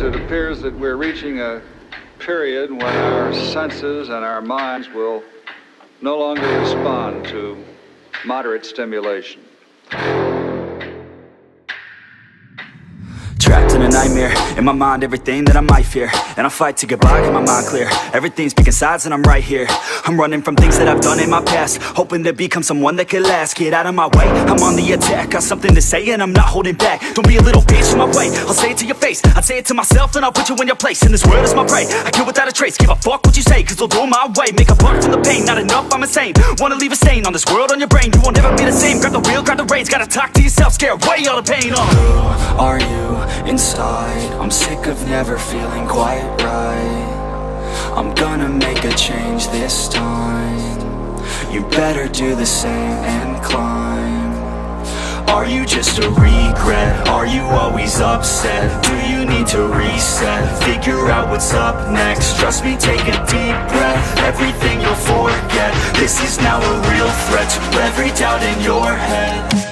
it appears that we're reaching a period when our senses and our minds will no longer respond to moderate stimulation. A nightmare, in my mind everything that I might fear. And I fight to get by, get my mind clear. Everything's picking sides and I'm right here. I'm running from things that I've done in my past. Hoping to become someone that could last. Get out of my way, I'm on the attack. Got something to say and I'm not holding back. Don't be a little bitch in my way, I'll say it to your face. I'd say it to myself and I'll put you in your place. And this world is my prey, I kill without a trace. Give a fuck what you say, cause they'll do my way. Make a buck from the pain, not enough, I'm insane. Wanna leave a stain on this world on your brain. You won't ever be the same, grab the wheel, grab the reins. Gotta talk to yourself, scare away all the pain. Uh. Are you inside? I'm sick of never feeling quite right I'm gonna make a change this time You better do the same and climb Are you just a regret? Are you always upset? Do you need to reset? Figure out what's up next Trust me, take a deep breath Everything you'll forget This is now a real threat To every doubt in your head